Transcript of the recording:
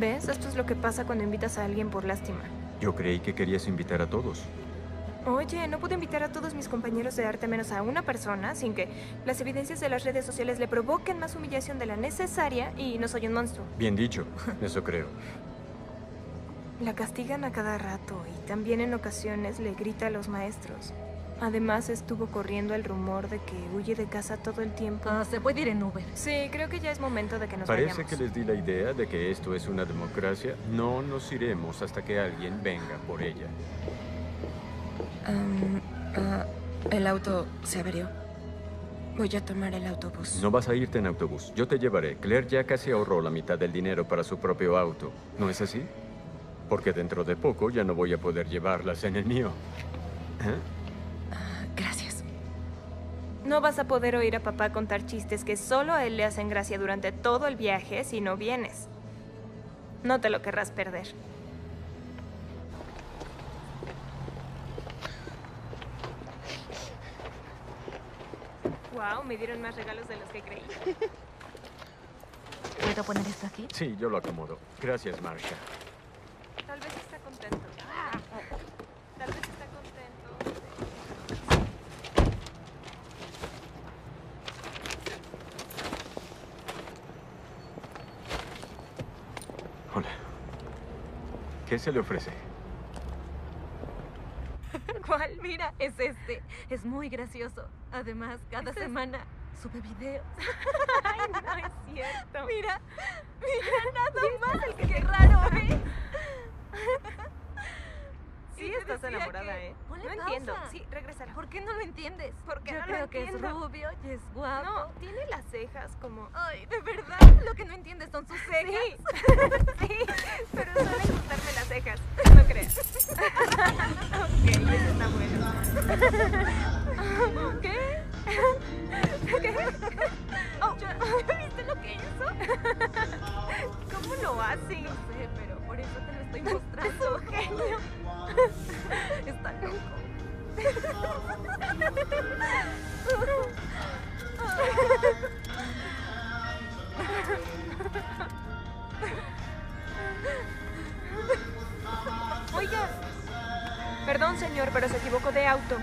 ¿Ves? Esto es lo que pasa cuando invitas a alguien por lástima. Yo creí que querías invitar a todos. Oye, no puedo invitar a todos mis compañeros de arte menos a una persona sin que las evidencias de las redes sociales le provoquen más humillación de la necesaria y no soy un monstruo. Bien dicho, eso creo. La castigan a cada rato y también en ocasiones le grita a los maestros. Además, estuvo corriendo el rumor de que huye de casa todo el tiempo. Ah, se puede ir en Uber. Sí, creo que ya es momento de que nos Parece vayamos. que les di la idea de que esto es una democracia. No nos iremos hasta que alguien venga por ella. Ah, el auto se averió. Voy a tomar el autobús. No vas a irte en autobús. Yo te llevaré. Claire ya casi ahorró la mitad del dinero para su propio auto. ¿No es así? Porque dentro de poco ya no voy a poder llevarlas en el mío. ¿Eh? No vas a poder oír a papá contar chistes que solo a él le hacen gracia durante todo el viaje si no vienes. No te lo querrás perder. Wow, me dieron más regalos de los que creí. ¿Puedo poner esto aquí? Sí, yo lo acomodo. Gracias, Marsha. Tal vez está contento. Tal vez está contento. Hola. ¿Qué se le ofrece? ¿Cuál? Mira, es este. Es muy gracioso. Además, cada Este es- semana sube videos. Ay, no es cierto. Mira, mira, nada más. Qué raro, ¿eh? Sí, estás enamorada, que- ¿eh? Ponle no entiendo. pausa. Sí, regrésala. ¿Por qué no lo entiendes? ¿Por qué Yo no lo creo que es entiendo? rubio y es guapo. No, tiene las cejas como... Ay, de verdad, lo que no entiendes son sus cejas. Sí, sí, pero suelen gustarme las cejas, no creas. ok, eso está bueno. ¿Qué? ¿Qué? Oh, ¿Viste lo que hizo? ¿Cómo lo hace? No sé, pero por eso te lo estoy mostrando. Es un genio. Está loco. Oiga. Perdón, señor, pero se equivocó de auto.